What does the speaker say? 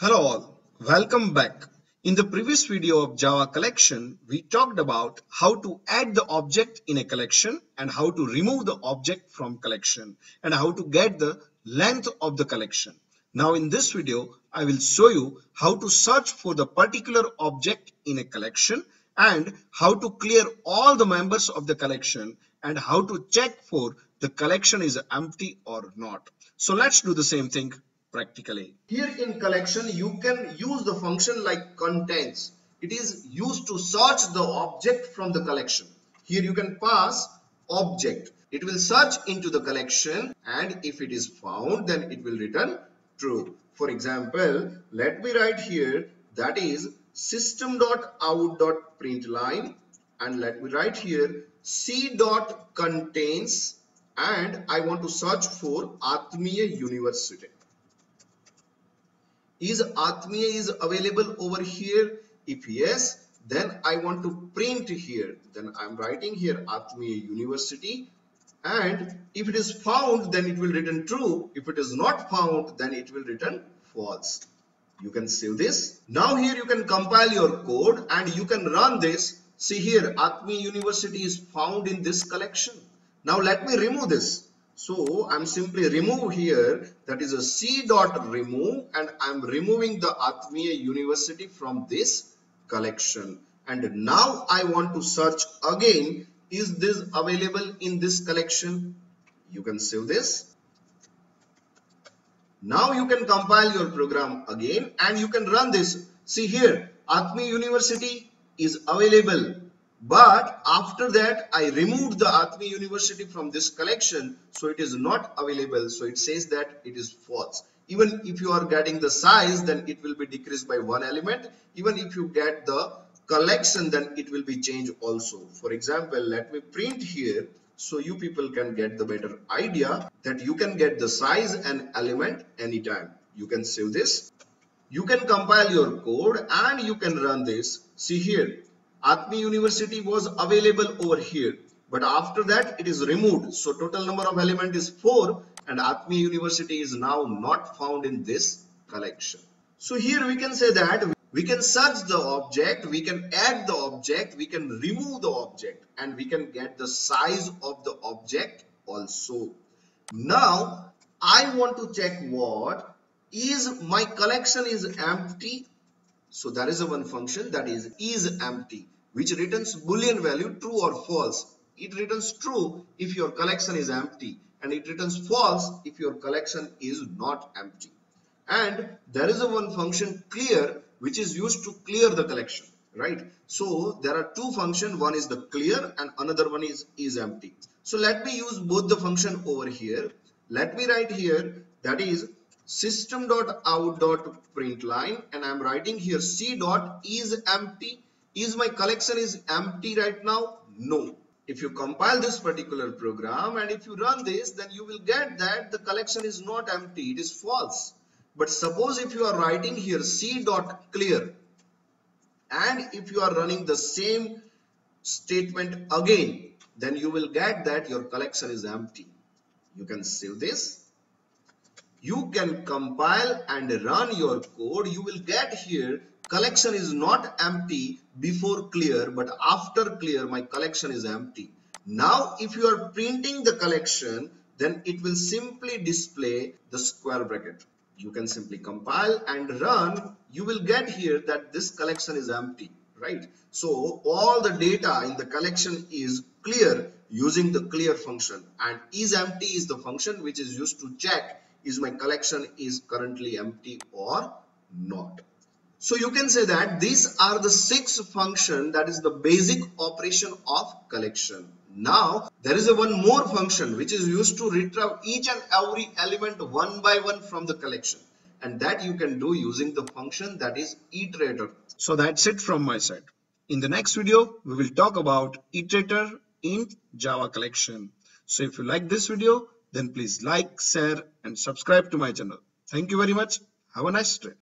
Hello all, welcome back. In the previous video of Java collection, we talked about how to add the object in a collection and how to remove the object from collection and how to get the length of the collection. Now in this video, I will show you how to search for the particular object in a collection and how to clear all the members of the collection and how to check for the collection is empty or not. So let's do the same thing practically. Here in collection, you can use the function like contains. It is used to search the object from the collection. Here you can pass object. It will search into the collection and if it is found, then it will return true. For example, let me write here that is system.out.println and let me write here c dot contains and I want to search for Atmiya University is Atmiya is available over here? If yes, then I want to print here. Then I'm writing here Atmiya University. And if it is found, then it will return true. If it is not found, then it will return false. You can save this. Now here you can compile your code and you can run this. See here, Atmiya University is found in this collection. Now let me remove this. So I'm simply remove here that is a C dot remove and I'm removing the Atmiya University from this collection. And now I want to search again is this available in this collection? You can save this. Now you can compile your program again and you can run this. See here Atmiya University is available but after that I removed the Atmiya University from this collection so it is not available. So it says that it is false. Even if you are getting the size then it will be decreased by one element. Even if you get the collection then it will be changed also. For example let me print here so you people can get the better idea that you can get the size and element anytime. You can save this. You can compile your code and you can run this. See here Atmiya University was available over here but after that it is removed so total number of element is 4 and Atmiya University is now not found in this collection. So here we can say that we can search the object, we can add the object, we can remove the object and we can get the size of the object also. Now I want to check what is my collection is empty so that is a one function that is is empty which returns boolean value true or false. It returns true if your collection is empty and it returns false if your collection is not empty. And there is a one function clear which is used to clear the collection right so there are two functions one is the clear and another one is is empty so let me use both the function over here let me write here that is system.out.println and I'm writing here c dot is empty. Is my collection is empty right now? No. If you compile this particular program and if you run this then you will get that the collection is not empty. It is false. But suppose if you are writing here c dot clear and if you are running the same statement again then you will get that your collection is empty. You can save this you can compile and run your code. You will get here collection is not empty before clear but after clear my collection is empty. Now if you are printing the collection then it will simply display the square bracket. You can simply compile and run. You will get here that this collection is empty right? So all the data in the collection is clear using the clear function. And is empty is the function which is used to check is my collection is currently empty or not. So you can say that these are the six function that is the basic operation of collection. Now there is a one more function which is used to retrieve each and every element one by one from the collection and that you can do using the function that is iterator. So that's it from my side. In the next video we will talk about iterator in Java collection. So if you like this video then please like, share and subscribe to my channel. Thank you very much. Have a nice day.